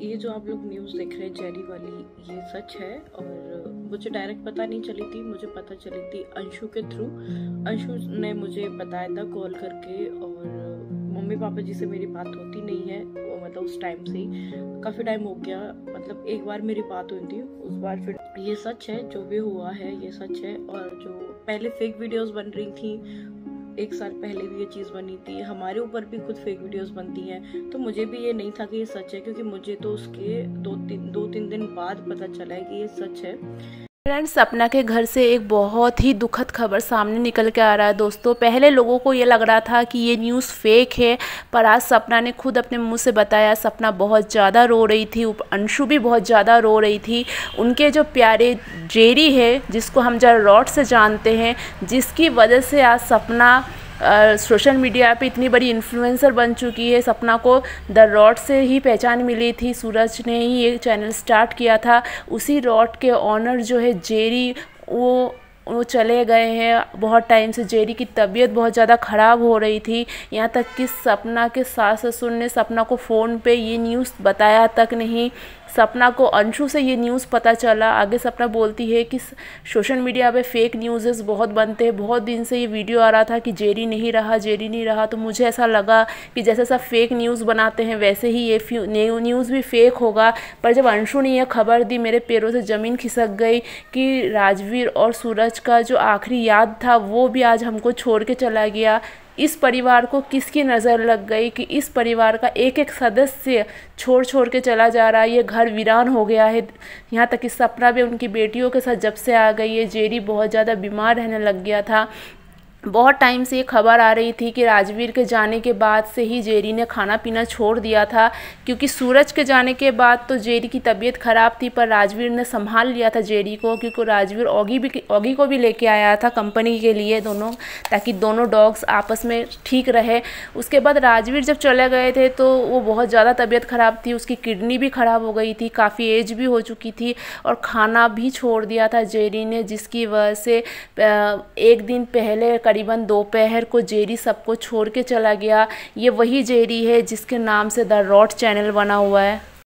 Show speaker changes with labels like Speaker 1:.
Speaker 1: ये जो आप लोग न्यूज़ देख रहे हैं जेरी वाली, ये सच है और मुझे डायरेक्ट पता नहीं चली थी, मुझे पता चली थी अंशु के थ्रू अंशु ने मुझे बताया था कॉल करके और मम्मी पापा जी से मेरी बात होती नहीं है, वो मतलब उस टाइम से काफ़ी टाइम हो गया मतलब एक बार मेरी बात हुई थी, उस बार फिर ये सच है, जो भी हुआ है, ये सच है और जो पहले फेक वीडियोस बन रही थी एक साल पहले भी ये चीज़ बनी थी। हमारे ऊपर भी खुद फेक वीडियोस बनती हैं। तो मुझे भी ये नहीं था कि ये सच है, क्योंकि मुझे तो उसके दो तीन दो तीन दिन बाद पता चला है कि ये सच है।
Speaker 2: फ्रेंड्स सपना के घर से एक बहुत ही दुखद खबर सामने निकल के आ रहा है दोस्तों। पहले लोगों को ये लग रहा था कि ये न्यूज़ फेक है, पर आज सपना ने खुद अपने मुँह से बताया। सपना बहुत ज़्यादा रो रही थी अंशु भी बहुत ज़्यादा रो रही थी। उनके जो प्यारे जेरी है, जिसको हम जरा रॉड से जानते हैं, जिसकी वजह से आज सपना सोशल मीडिया पे इतनी बड़ी इन्फ्लुएंसर बन चुकी है। सपना को द रॉड से ही पहचान मिली थी। सूरज ने ही ये चैनल स्टार्ट किया था। उसी रॉड के ऑनर जो है जेरी वो वो चले गए हैं। बहुत टाइम से जेरी की तबीयत बहुत ज़्यादा ख़राब हो रही थी। यहाँ तक कि सपना के सास ससुर ने सपना को फ़ोन पे ये न्यूज़ बताया तक नहीं। सपना को अंशु से ये न्यूज़ पता चला। आगे सपना बोलती है कि सोशल मीडिया पे फेक न्यूज़ बहुत बनते हैं। बहुत दिन से ये वीडियो आ रहा था कि जेरी नहीं रहा जेरी नहीं रहा। तो मुझे ऐसा लगा कि जैसे सब फेक न्यूज़ बनाते हैं, वैसे ही ये न्यूज़ भी फेक होगा। पर जब अंशु ने यह खबर दी, मेरे पैरों से ज़मीन खिसक गई कि राजवीर और सूरज का जो आखिरी याद था, वो भी आज हमको छोड़ के चला गया। इस परिवार को किसकी नज़र लग गई कि इस परिवार का एक एक सदस्य छोड़ छोड़ के चला जा रहा है? ये घर वीरान हो गया है। यहाँ तक कि सपना भी उनकी बेटियों के साथ जब से आ गई है, जेरी बहुत ज़्यादा बीमार रहने लग गया था। बहुत टाइम से ये खबर आ रही थी कि राजवीर के जाने के बाद से ही जेरी ने खाना पीना छोड़ दिया था, क्योंकि सूरज के जाने के बाद तो जेरी की तबीयत ख़राब थी, पर राजवीर ने संभाल लिया था जेरी को, क्योंकि राजवीर ओगी भी, ओगी को भी लेके आया था कंपनी के लिए दोनों, ताकि दोनों डॉग्स आपस में ठीक रहे। उसके बाद राजवीर जब चले गए थे तो वो बहुत ज़्यादा तबीयत ख़राब थी, उसकी किडनी भी ख़राब हो गई थी, काफ़ी एज भी हो चुकी थी, और खाना भी छोड़ दिया था जेरी ने, जिसकी वजह से एक दिन पहले करीबन दोपहर को जेरी सबको छोड़ के चला गया। ये वही जेरी है जिसके नाम से द रॉड चैनल बना हुआ है।